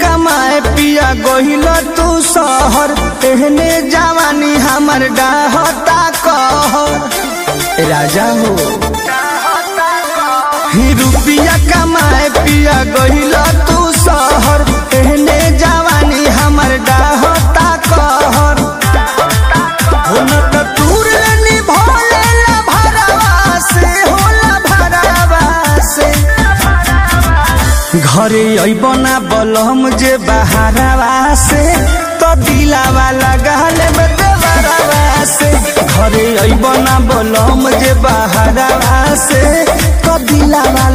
कमाए पिया गहिल शहर एहने जवानी हमर डाहता कहर। राजा हो। ही रुपिया कमाए पिया गहिल तू शहर एहने जवानी हमर डाहता कहर। घरे अबना बलम जे बहारवा से दिलावा लगाल देवरवा से घरे अबना बलम जे बहारवा से तो दिलावा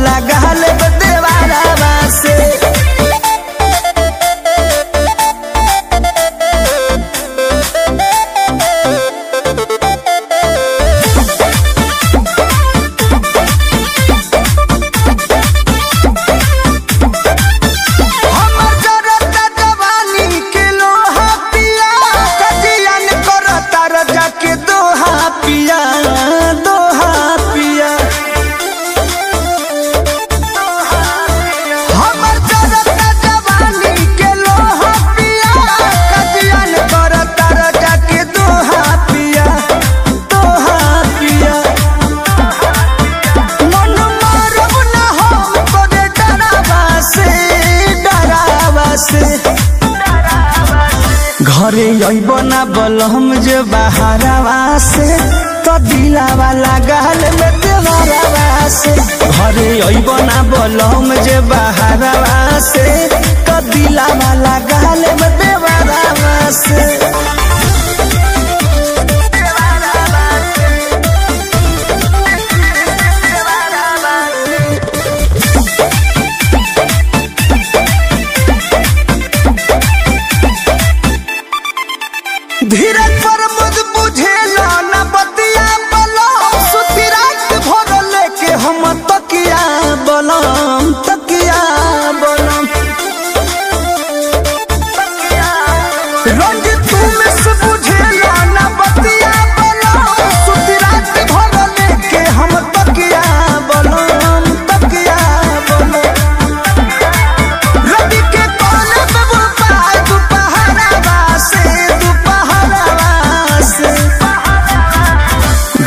घरे अइब ना बलम जे बहारवा से तो दिलावा लगाल में देवरवा से घरे अइब ना बलम जे बहारवा से तो दिलावा लगाल में देवरवा धीरज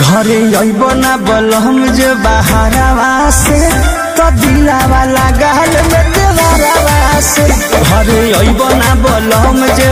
घरे अब ना बलम जो बाहर से तो दिलावा लगाल में देवरवा से घरे अइब ना जो जे